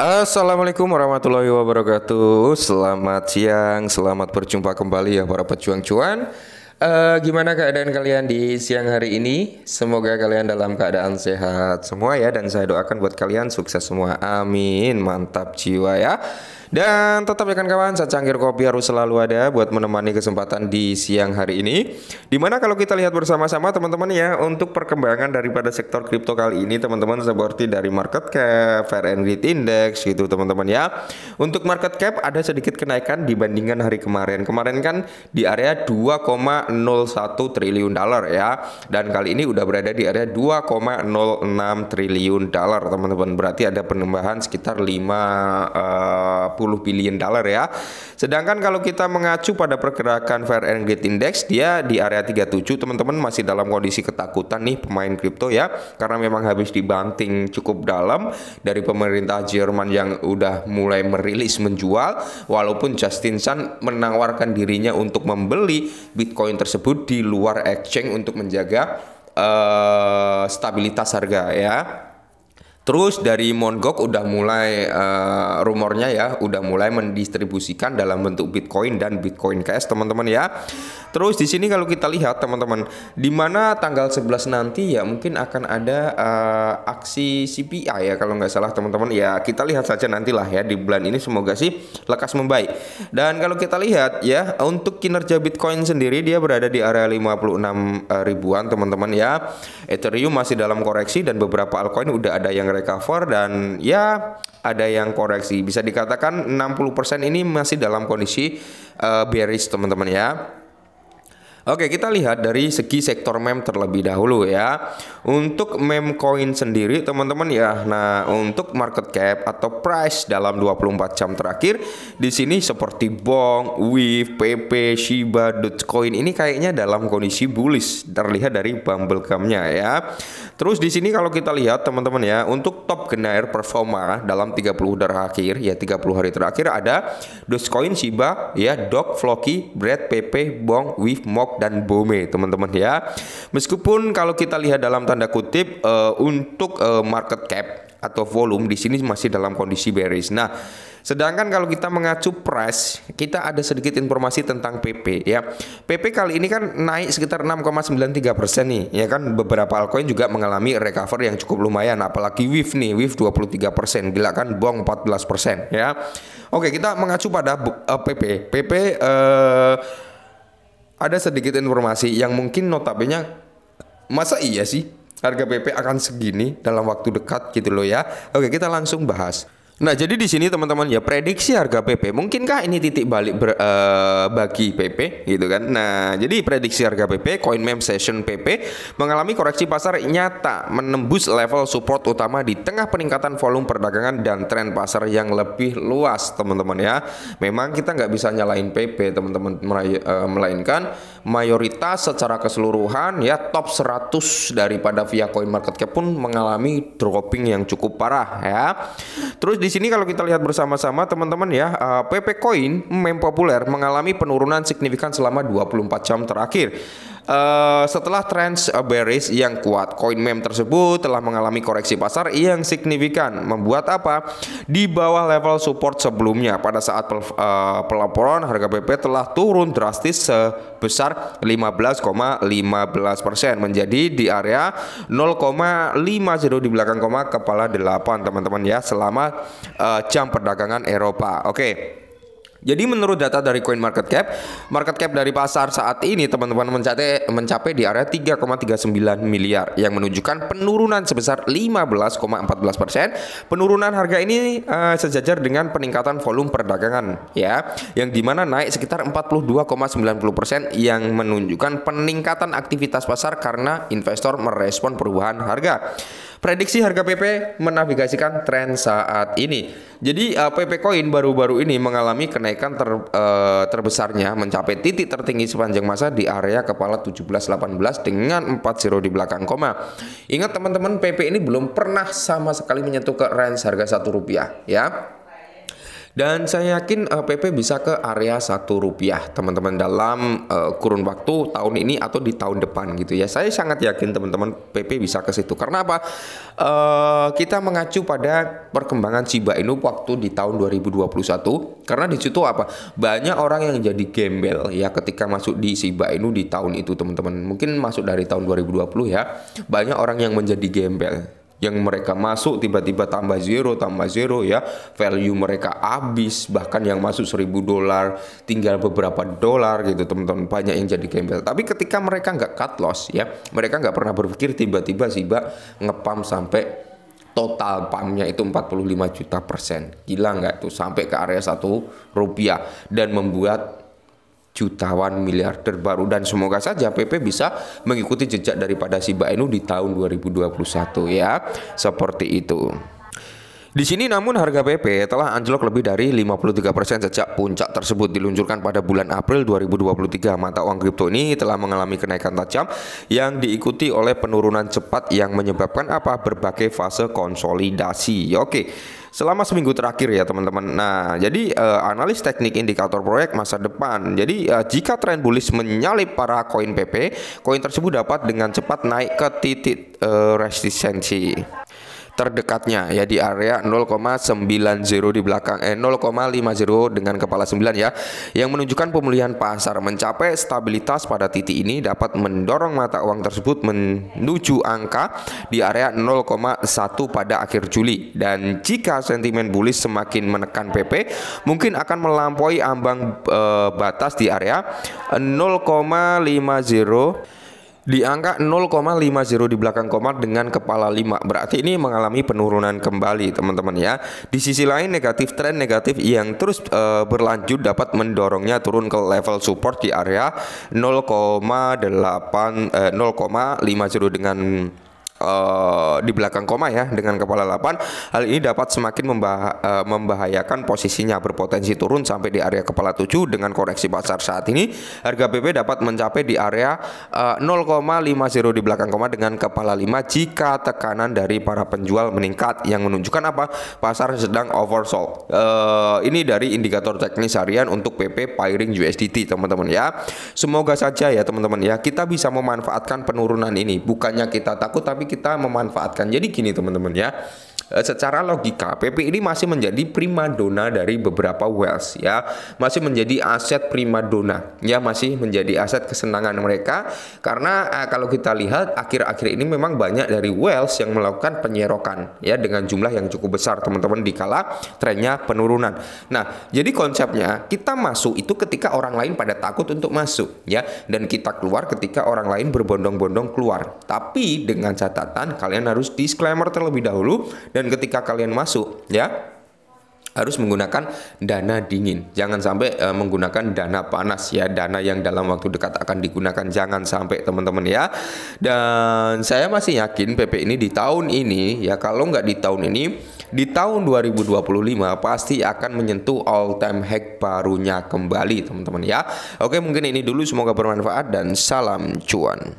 Assalamualaikum warahmatullahi wabarakatuh. Selamat siang, selamat berjumpa kembali ya para pejuang cuan uh, Gimana keadaan kalian di siang hari ini? Semoga kalian dalam keadaan sehat semua ya Dan saya doakan buat kalian sukses semua. Amin, mantap jiwa ya dan tetap ya kawan, secangkir kopi harus selalu ada buat menemani kesempatan di siang hari ini. Di mana kalau kita lihat bersama-sama teman-teman ya untuk perkembangan daripada sektor kripto kali ini teman-teman seperti dari market cap, fair and greed index gitu teman-teman ya. Untuk market cap ada sedikit kenaikan dibandingkan hari kemarin. Kemarin kan di area 2,01 triliun dolar ya. Dan kali ini udah berada di area 2,06 triliun dolar teman-teman. Berarti ada penambahan sekitar 5 uh, billion dollar ya. Sedangkan kalau kita mengacu pada pergerakan Fair and Greed Index dia di area 37 teman-teman masih dalam kondisi ketakutan nih pemain kripto ya karena memang habis dibanting cukup dalam dari pemerintah Jerman yang udah mulai merilis menjual walaupun Justin Sun menawarkan dirinya untuk membeli Bitcoin tersebut di luar exchange untuk menjaga uh, stabilitas harga ya. Terus dari Mongok udah mulai uh, rumornya ya, udah mulai mendistribusikan dalam bentuk Bitcoin dan Bitcoin Cash teman-teman ya. Terus di sini kalau kita lihat teman-teman, di mana tanggal 11 nanti ya mungkin akan ada uh, aksi CPI ya kalau nggak salah teman-teman. Ya kita lihat saja nantilah ya di bulan ini semoga sih lekas membaik. Dan kalau kita lihat ya untuk kinerja Bitcoin sendiri dia berada di area 56 uh, ribuan teman-teman ya. Ethereum masih dalam koreksi dan beberapa altcoin udah ada yang recover dan ya ada yang koreksi. Bisa dikatakan 60% ini masih dalam kondisi uh, bearish teman-teman ya. Oke, kita lihat dari segi sektor meme terlebih dahulu ya. Untuk meme coin sendiri teman-teman ya. Nah, untuk market cap atau price dalam 24 jam terakhir di sini seperti Bong, Wave, PP, Shiba, Dogecoin ini kayaknya dalam kondisi bullish terlihat dari bubblegumnya ya. Terus di sini kalau kita lihat teman-teman ya, untuk top genair performa dalam 30 terakhir ya 30 hari terakhir ada Dogecoin, Shiba, ya, Dog, Floki, Bread, PP, Bong, Wave, Mock dan Bome teman-teman ya. Meskipun kalau kita lihat dalam tanda kutip uh, untuk uh, market cap atau volume di sini masih dalam kondisi bearish. Nah, Sedangkan kalau kita mengacu price, kita ada sedikit informasi tentang PP ya. PP kali ini kan naik sekitar 6,93 persen nih, ya kan beberapa altcoin juga mengalami recover yang cukup lumayan, apalagi WIF nih, WIF 23 persen, gila kan Bong 14 persen ya. Oke kita mengacu pada uh, eh, PP, PP uh, ada sedikit informasi yang mungkin notabene masa iya sih harga PP akan segini dalam waktu dekat gitu loh ya. Oke kita langsung bahas. Nah, jadi di sini teman-teman ya prediksi harga PP. Mungkinkah ini titik balik ber, uh, bagi PP gitu kan. Nah, jadi prediksi harga PP Coin Mem Session PP mengalami koreksi pasar nyata menembus level support utama di tengah peningkatan volume perdagangan dan tren pasar yang lebih luas, teman-teman ya. Memang kita nggak bisa nyalain PP, teman-teman, uh, melainkan mayoritas secara keseluruhan ya top 100 daripada via coin market cap pun mengalami dropping yang cukup parah ya. Terus di sini kalau kita lihat bersama-sama teman-teman ya, uh, eh, PP Coin meme populer mengalami penurunan signifikan selama 24 jam terakhir. Uh, setelah trend bearish yang kuat, koin meme tersebut telah mengalami koreksi pasar yang signifikan. Membuat apa? Di bawah level support sebelumnya pada saat pel uh, pelaporan harga PP telah turun drastis sebesar 15,15% ,15%, menjadi di area 0,50 di belakang koma kepala 8 teman-teman ya selama uh, jam perdagangan Eropa. Oke. Okay. Jadi menurut data dari Coin Market Cap, market cap dari pasar saat ini teman-teman mencapai mencapai di area 3,39 miliar yang menunjukkan penurunan sebesar 15,14 persen. Penurunan harga ini uh, sejajar dengan peningkatan volume perdagangan ya, yang di mana naik sekitar 42,90 persen yang menunjukkan peningkatan aktivitas pasar karena investor merespon perubahan harga. Prediksi harga PP menavigasikan tren saat ini. Jadi uh, eh, PP Coin baru-baru ini mengalami kenaikan ter, uh, terbesarnya mencapai titik tertinggi sepanjang masa di area kepala 1718 dengan 40 di belakang koma. Ingat teman-teman PP ini belum pernah sama sekali menyentuh ke range harga satu rupiah ya. Dan saya yakin uh, eh, PP bisa ke area satu rupiah teman-teman dalam uh, kurun waktu tahun ini atau di tahun depan gitu ya. Saya sangat yakin teman-teman PP bisa ke situ. Karena apa? Uh, kita mengacu pada perkembangan Shiba Inu waktu di tahun 2021. Karena di situ apa? Banyak orang yang jadi gembel ya ketika masuk di Shiba Inu di tahun itu teman-teman. Mungkin masuk dari tahun 2020 ya. Banyak orang yang menjadi gembel yang mereka masuk tiba-tiba tambah zero tambah zero ya. Value mereka habis. Bahkan yang masuk 1000 dolar tinggal beberapa dolar gitu. Teman-teman banyak yang jadi gembel. Tapi ketika mereka nggak cut loss ya mereka nggak pernah berpikir tiba-tiba sih mbak ngepam sampai total pamnya itu 45 juta persen. Gila nggak itu sampai ke area satu rupiah. Dan membuat jutawan miliarder baru dan semoga saja PP bisa mengikuti jejak daripada Shiba Inu di tahun 2021 ya. Seperti itu. Di sini namun harga PP telah anjlok lebih dari 53% sejak puncak tersebut diluncurkan pada bulan April 2023. Mata uang kripto ini telah mengalami kenaikan tajam yang diikuti oleh penurunan cepat yang menyebabkan apa? Berbagai fase konsolidasi. Oke. Selama seminggu terakhir ya teman-teman. Nah, jadi uh, analis teknik indikator proyek masa depan. Jadi uh, jika tren bullish menyalip para koin PP, koin tersebut dapat dengan cepat naik ke titik uh, resistensi terdekatnya ya di area 0,90 di belakang eh 0,50 dengan kepala 9 ya yang menunjukkan pemulihan pasar. Mencapai stabilitas pada titik ini dapat mendorong mata uang tersebut menuju angka di area 0,1 pada akhir Juli. Dan jika sentimen bullish semakin menekan PP mungkin akan melampaui ambang e, batas di area 0,50 di angka 0,50 di belakang koma dengan kepala 5 berarti ini mengalami penurunan kembali teman-teman ya. Di sisi lain negatif tren negatif yang terus uh, berlanjut dapat mendorongnya turun ke level support di area 0,8 uh, 0,50 dengan uh, di belakang koma ya dengan kepala 8 hal ini dapat semakin membah uh, membahayakan posisinya berpotensi turun sampai di area kepala 7 dengan koreksi pasar saat ini harga PP dapat mencapai di area uh, eh, 0,50 di belakang koma dengan kepala 5 jika tekanan dari para penjual meningkat. Yang menunjukkan apa? Pasar sedang oversold. Uh, ini dari indikator teknis harian untuk PP pairing USDT teman-teman ya. Semoga saja ya teman-teman ya kita bisa memanfaatkan penurunan ini. Bukannya kita takut tapi kita memanfaatkan. Jadi gini teman-teman ya. Eh, secara logika PP ini masih menjadi primadona dari beberapa wealth ya. Masih menjadi aset primadona ya. Masih menjadi aset kesenangan mereka karena uh, kalau kita lihat akhir-akhir ini memang banyak dari wealth yang melakukan penyerokan ya dengan jumlah yang cukup besar teman-teman di kala trennya penurunan. Nah jadi konsepnya kita masuk itu ketika orang lain pada takut untuk masuk ya. Dan kita keluar ketika orang lain berbondong-bondong keluar. Tapi dengan catatan kalian harus disclaimer terlebih dahulu dan dan ketika kalian masuk ya harus menggunakan dana dingin. Jangan sampai uh, menggunakan dana panas ya, dana yang dalam waktu dekat akan digunakan. Jangan sampai teman-teman ya. Dan saya masih yakin PP ini di tahun ini ya kalau nggak di tahun ini di tahun 2025 pasti akan menyentuh all time high barunya kembali teman-teman ya. Oke mungkin ini dulu semoga bermanfaat dan salam cuan.